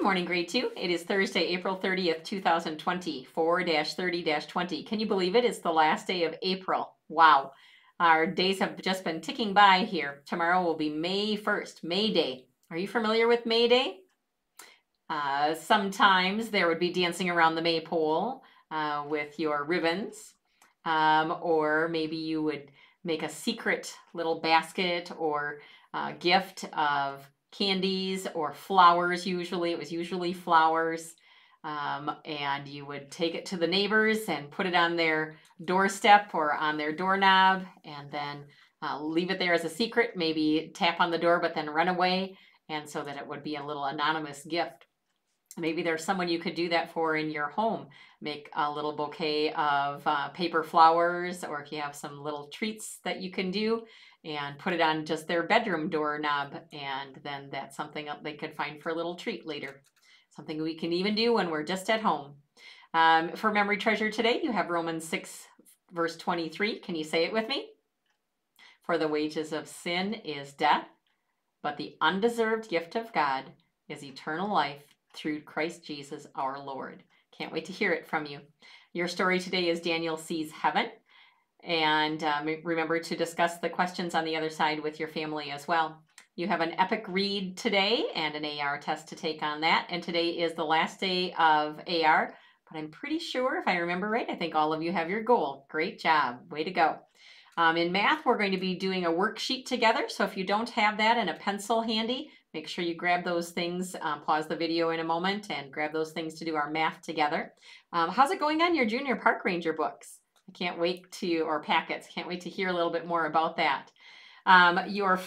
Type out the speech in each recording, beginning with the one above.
Good morning, grade two. It is Thursday, April 30th, 2020, 4-30-20. Can you believe it? It's the last day of April. Wow. Our days have just been ticking by here. Tomorrow will be May 1st, May Day. Are you familiar with May Day? Uh, sometimes there would be dancing around the maypole uh, with your ribbons, um, or maybe you would make a secret little basket or uh, gift of candies or flowers usually. It was usually flowers. Um, and you would take it to the neighbors and put it on their doorstep or on their doorknob and then uh, leave it there as a secret, maybe tap on the door, but then run away. And so that it would be a little anonymous gift. Maybe there's someone you could do that for in your home. Make a little bouquet of uh, paper flowers, or if you have some little treats that you can do, and put it on just their bedroom doorknob. And then that's something they could find for a little treat later. Something we can even do when we're just at home. Um, for memory treasure today, you have Romans 6, verse 23. Can you say it with me? For the wages of sin is death, but the undeserved gift of God is eternal life through Christ Jesus our Lord. Can't wait to hear it from you. Your story today is Daniel sees heaven. And um, remember to discuss the questions on the other side with your family as well. You have an epic read today and an AR test to take on that. And today is the last day of AR, but I'm pretty sure, if I remember right, I think all of you have your goal. Great job. Way to go. Um, in math, we're going to be doing a worksheet together. So if you don't have that and a pencil handy, make sure you grab those things. Um, pause the video in a moment and grab those things to do our math together. Um, how's it going on your junior park ranger books? I can't wait to, or packets, can't wait to hear a little bit more about that. Um, your,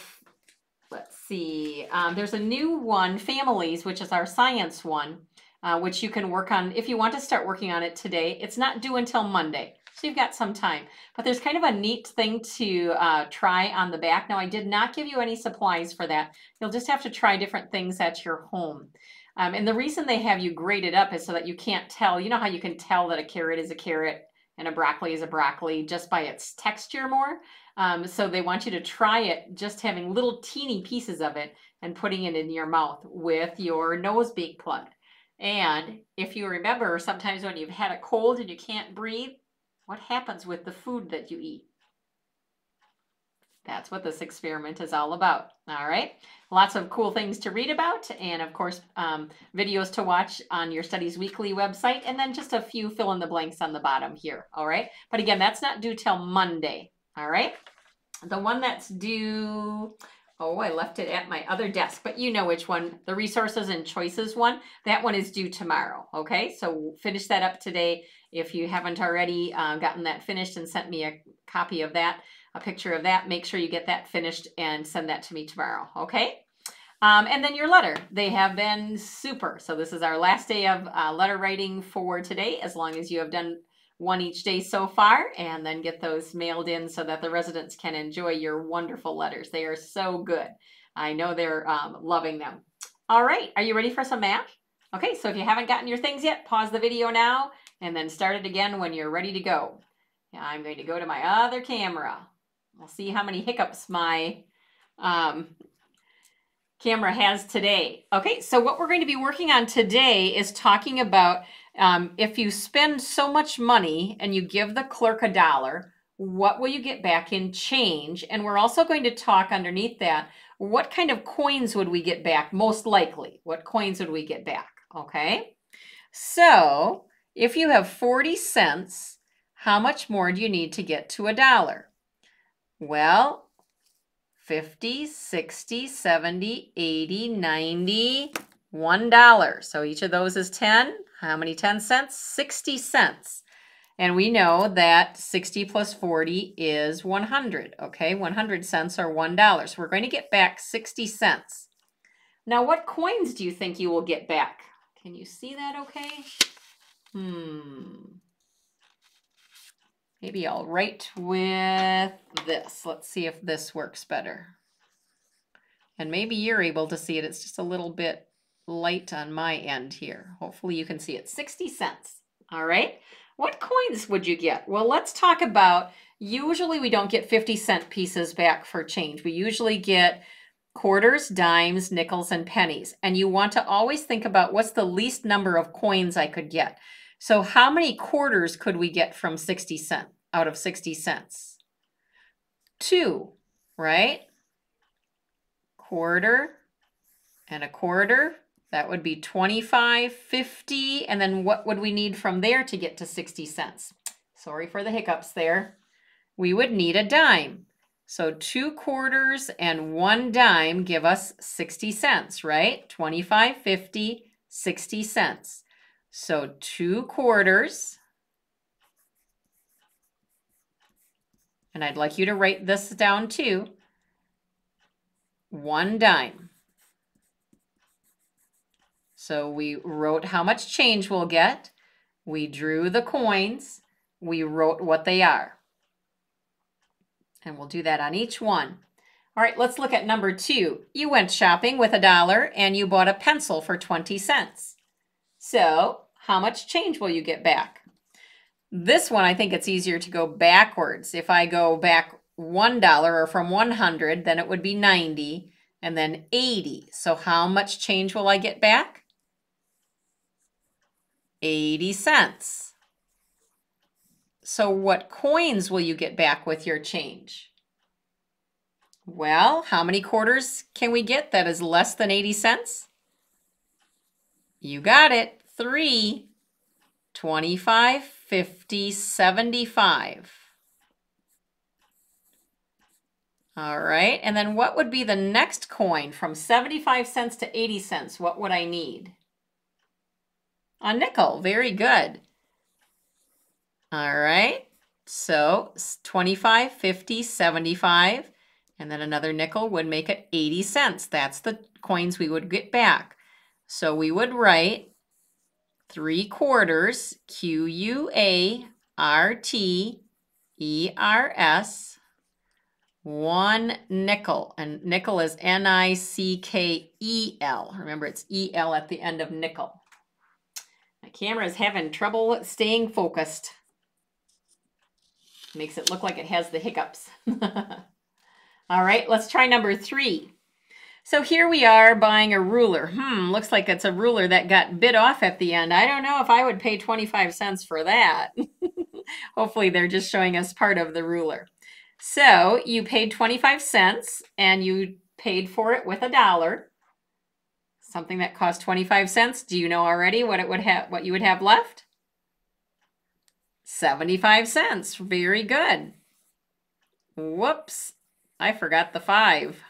let's see, um, there's a new one, Families, which is our science one, uh, which you can work on if you want to start working on it today. It's not due until Monday, so you've got some time. But there's kind of a neat thing to uh, try on the back. Now, I did not give you any supplies for that. You'll just have to try different things at your home. Um, and the reason they have you grated up is so that you can't tell. You know how you can tell that a carrot is a carrot and a broccoli is a broccoli just by its texture more. Um, so they want you to try it just having little teeny pieces of it and putting it in your mouth with your nose being plugged. And if you remember, sometimes when you've had a cold and you can't breathe, what happens with the food that you eat? That's what this experiment is all about. All right. Lots of cool things to read about and of course um, videos to watch on your Studies Weekly website and then just a few fill in the blanks on the bottom here. All right. But again, that's not due till Monday. All right. The one that's due, oh, I left it at my other desk, but you know which one, the resources and choices one, that one is due tomorrow. Okay. So finish that up today. If you haven't already uh, gotten that finished and sent me a copy of that, a picture of that. Make sure you get that finished and send that to me tomorrow, okay? Um, and then your letter. They have been super. So this is our last day of uh, letter writing for today, as long as you have done one each day so far, and then get those mailed in so that the residents can enjoy your wonderful letters. They are so good. I know they're um, loving them. All right, are you ready for some math? Okay, so if you haven't gotten your things yet, pause the video now and then start it again when you're ready to go. I'm going to go to my other camera. We'll see how many hiccups my um, camera has today. Okay, so what we're going to be working on today is talking about um, if you spend so much money and you give the clerk a dollar, what will you get back in change? And we're also going to talk underneath that, what kind of coins would we get back most likely? What coins would we get back? Okay, so if you have 40 cents, how much more do you need to get to a dollar? Well, 50, 60, 70, 80, 90, $1. So each of those is 10. How many 10 cents? 60 cents. And we know that 60 plus 40 is 100, okay? 100 cents are $1. So we're going to get back 60 cents. Now, what coins do you think you will get back? Can you see that okay? Hmm. Maybe I'll write with this. Let's see if this works better. And maybe you're able to see it. It's just a little bit light on my end here. Hopefully you can see it. 60 cents. All right. What coins would you get? Well, let's talk about, usually we don't get 50 cent pieces back for change. We usually get quarters, dimes, nickels, and pennies. And you want to always think about what's the least number of coins I could get. So how many quarters could we get from 60 cent out of 60 cents? Two, right? Quarter and a quarter. That would be 25, 50, and then what would we need from there to get to 60 cents? Sorry for the hiccups there. We would need a dime. So two quarters and one dime give us 60 cents, right? 25, 50, 60 cents. So two quarters. And I'd like you to write this down too. One dime. So we wrote how much change we'll get. We drew the coins. We wrote what they are. And we'll do that on each one. All right, let's look at number two. You went shopping with a dollar and you bought a pencil for 20 cents. So how much change will you get back? This one, I think it's easier to go backwards. If I go back $1 or from 100, then it would be 90 and then 80. So how much change will I get back? 80 cents. So what coins will you get back with your change? Well, how many quarters can we get that is less than 80 cents? You got it. Three. 25, 50, 75. All right, and then what would be the next coin from 75 cents to 80 cents? What would I need? A nickel, very good. All right. So 25, 50, 75, and then another nickel would make it 80 cents. That's the coins we would get back. So we would write three quarters, Q-U-A-R-T-E-R-S, one nickel, and nickel is N-I-C-K-E-L. Remember, it's E-L at the end of nickel. My camera is having trouble staying focused. Makes it look like it has the hiccups. All right, let's try number three. So here we are buying a ruler. Hmm, looks like it's a ruler that got bit off at the end. I don't know if I would pay 25 cents for that. Hopefully they're just showing us part of the ruler. So you paid 25 cents and you paid for it with a dollar. Something that cost 25 cents. Do you know already what it would have what you would have left? 75 cents. Very good. Whoops. I forgot the 5.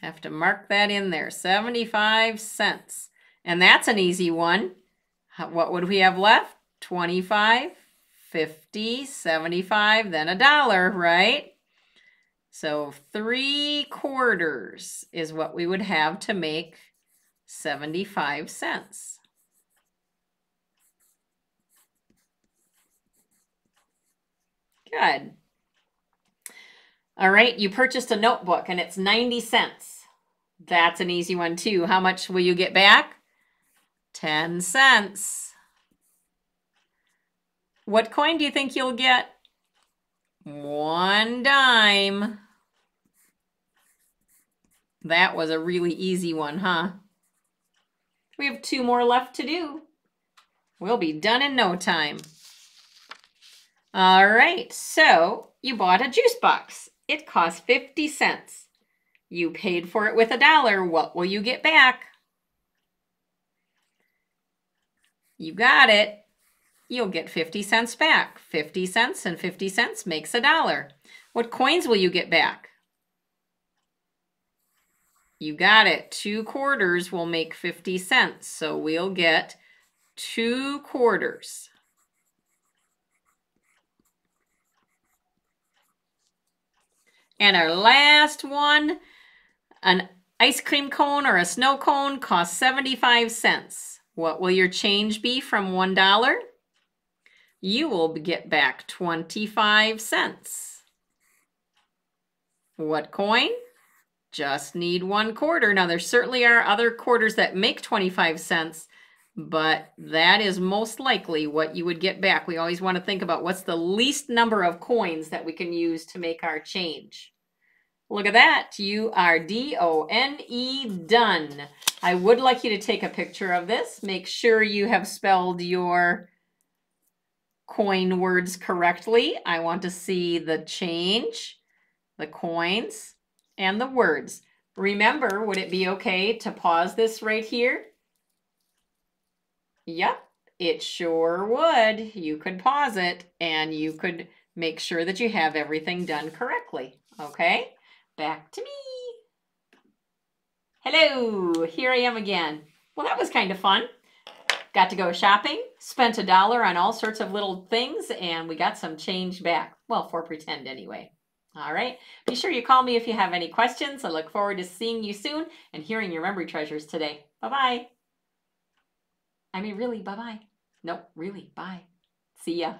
Have to mark that in there. 75 cents. And that's an easy one. What would we have left? 25, 50, 75, then a dollar, right? So 3 quarters is what we would have to make 75 cents. Good. All right, you purchased a notebook and it's 90 cents. That's an easy one too. How much will you get back? 10 cents. What coin do you think you'll get? One dime. That was a really easy one, huh? We have two more left to do. We'll be done in no time. All right, so you bought a juice box. It cost 50 cents. You paid for it with a dollar. What will you get back? You got it. You'll get 50 cents back. 50 cents and 50 cents makes a dollar. What coins will you get back? You got it. Two quarters will make 50 cents. So we'll get two quarters. And our last one, an ice cream cone or a snow cone costs 75 cents. What will your change be from $1? You will get back 25 cents. What coin? Just need one quarter. Now, there certainly are other quarters that make 25 cents, but that is most likely what you would get back. We always want to think about what's the least number of coins that we can use to make our change. Look at that. You are D-O-N-E done. I would like you to take a picture of this. Make sure you have spelled your coin words correctly. I want to see the change, the coins, and the words. Remember, would it be okay to pause this right here? Yep, it sure would. You could pause it and you could make sure that you have everything done correctly. Okay, back to me. Hello, here I am again. Well, that was kind of fun. Got to go shopping, spent a dollar on all sorts of little things, and we got some change back. Well, for pretend anyway. All right. Be sure you call me if you have any questions. I look forward to seeing you soon and hearing your memory treasures today. Bye-bye. I mean, really, bye-bye. Nope, really, bye. See ya.